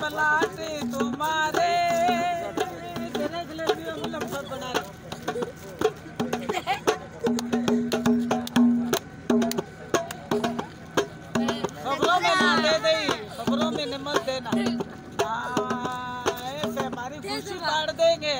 Plot तुम्हारे। खबरों में ना दे दे खबरों में निमक देना। हाँ, ऐसे हमारी खुशी बांट देंगे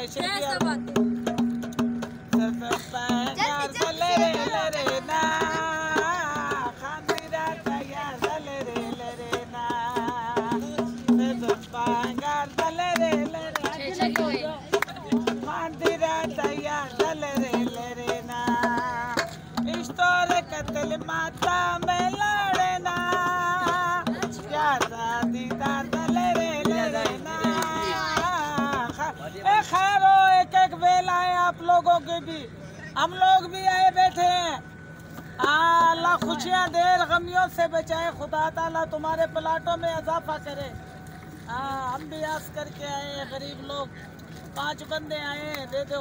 माता में लड़ना। प्यारा दीदार ले रे ले रे ए खैरो एक एक वेला है आप लोगों के भी। हम लोग भी आए बैठे हैं। अल्लाह खुशियाँ दे गमियों से बचाए। खुदा ताला तुम्हारे प्लाटों में इजाफा करे। हाँ हम भी आस करके आए हैं गरीब लोग। पाँच बंदे आए हैं दे दो।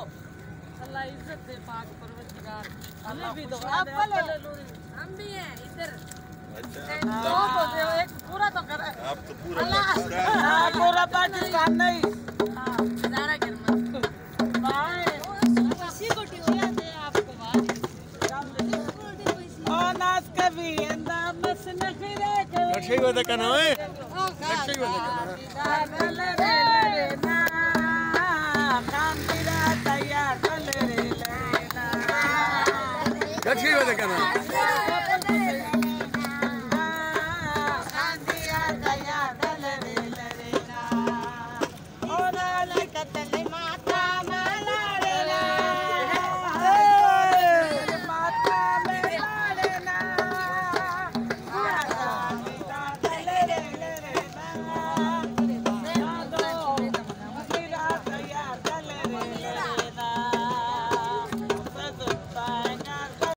अल्लाह इज़्ज़त दे पाक परवरदिगार। हमें भी दो। हम भी हैं इधर। दो तो दो एक पूरा तो करे। आप तो पूरा हाँ, पूरा पाकिस्तान नहीं। हाँ, नज़ारा कर बाएँ। किसी को टिवला दे आपको बाहर। ओ नाच कभी अंदाज में से नखरे के लक्ष्मी वादा का नाम है वादा का है रे अच्छी वजह का